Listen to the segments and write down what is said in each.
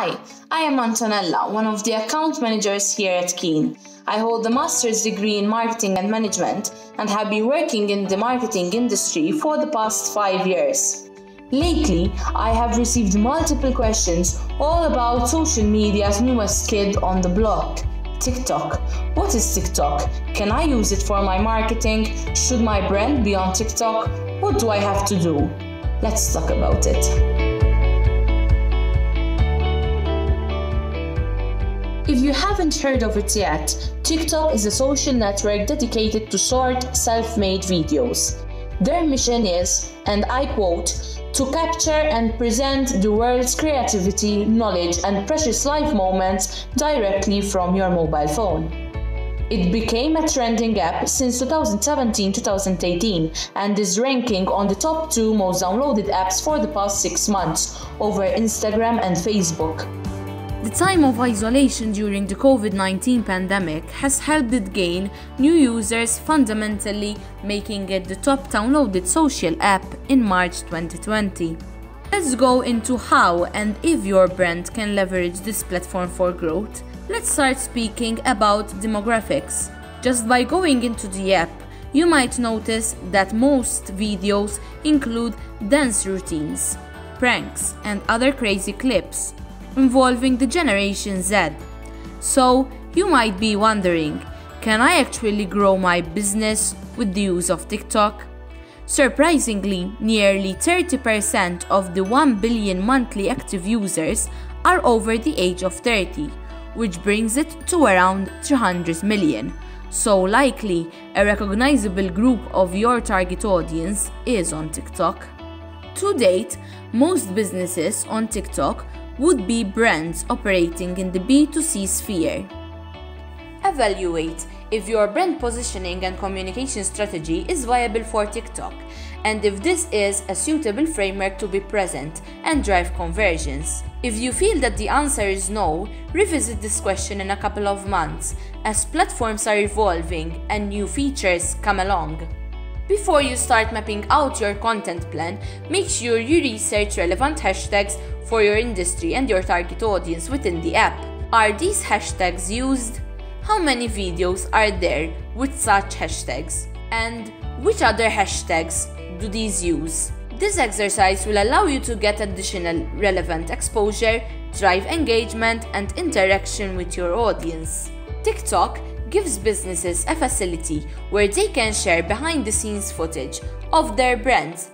Hi, I am Antonella, one of the account managers here at Keen. I hold a master's degree in marketing and management and have been working in the marketing industry for the past five years. Lately, I have received multiple questions all about social media's newest kid on the block TikTok. What is TikTok? Can I use it for my marketing? Should my brand be on TikTok? What do I have to do? Let's talk about it. If you haven't heard of it yet, TikTok is a social network dedicated to short, self made videos. Their mission is, and I quote, to capture and present the world's creativity, knowledge, and precious life moments directly from your mobile phone. It became a trending app since 2017 2018 and is ranking on the top two most downloaded apps for the past six months over Instagram and Facebook. The time of isolation during the COVID 19 pandemic has helped it gain new users, fundamentally making it the top downloaded social app in March 2020. Let's go into how and if your brand can leverage this platform for growth. Let's start speaking about demographics. Just by going into the app, you might notice that most videos include dance routines, pranks, and other crazy clips involving the Generation Z. So, you might be wondering can I actually grow my business with the use of TikTok? Surprisingly, nearly 30% of the 1 billion monthly active users are over the age of 30, which brings it to around 300 million. So likely, a recognizable group of your target audience is on TikTok. To date, most businesses on TikTok would be brands operating in the B2C sphere. Evaluate if your brand positioning and communication strategy is viable for TikTok and if this is a suitable framework to be present and drive conversions. If you feel that the answer is no, revisit this question in a couple of months as platforms are evolving and new features come along. Before you start mapping out your content plan, make sure you research relevant hashtags for your industry and your target audience within the app. Are these hashtags used? How many videos are there with such hashtags? And which other hashtags do these use? This exercise will allow you to get additional relevant exposure, drive engagement, and interaction with your audience. TikTok gives businesses a facility where they can share behind the scenes footage of their brands.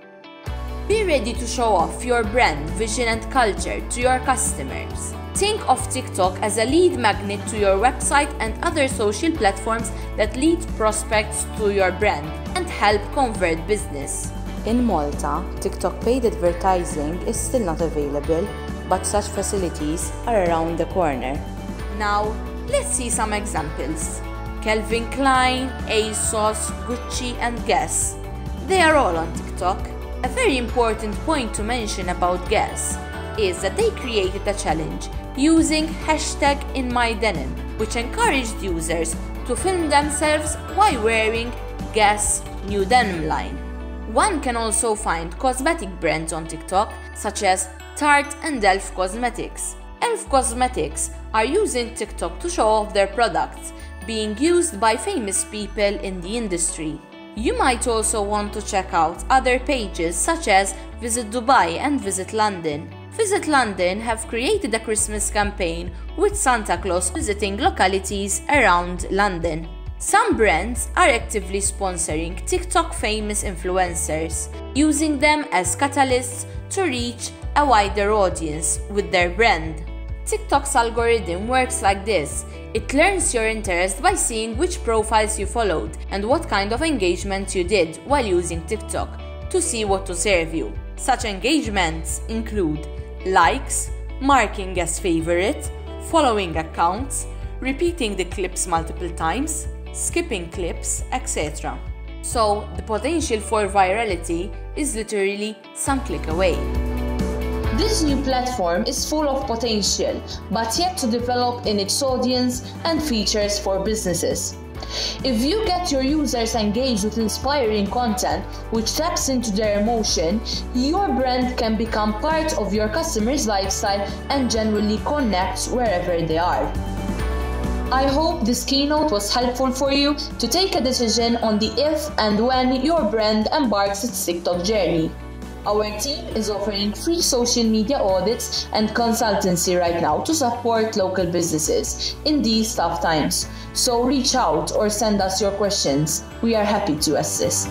Be ready to show off your brand, vision, and culture to your customers. Think of TikTok as a lead magnet to your website and other social platforms that lead prospects to your brand and help convert business. In Malta, TikTok paid advertising is still not available, but such facilities are around the corner. Now, let's see some examples. Calvin Klein, ASOS, Gucci, and Guess. They are all on TikTok. A very important point to mention about Guess is that they created a challenge using hashtag in my denim, which encouraged users to film themselves while wearing Guess new denim line. One can also find cosmetic brands on TikTok, such as Tarte and Elf Cosmetics. Elf Cosmetics are using TikTok to show off their products being used by famous people in the industry. You might also want to check out other pages such as Visit Dubai and Visit London. Visit London have created a Christmas campaign with Santa Claus visiting localities around London. Some brands are actively sponsoring TikTok famous influencers, using them as catalysts to reach a wider audience with their brand. TikTok's algorithm works like this. It learns your interest by seeing which profiles you followed and what kind of engagement you did while using TikTok to see what to serve you. Such engagements include likes, marking as favorite, following accounts, repeating the clips multiple times, skipping clips, etc. So, the potential for virality is literally some click away. This new platform is full of potential, but yet to develop in its audience and features for businesses. If you get your users engaged with inspiring content which taps into their emotion, your brand can become part of your customers' lifestyle and generally connect wherever they are. I hope this keynote was helpful for you to take a decision on the if and when your brand embarks its TikTok journey. Our team is offering free social media audits and consultancy right now to support local businesses in these tough times. So reach out or send us your questions. We are happy to assist.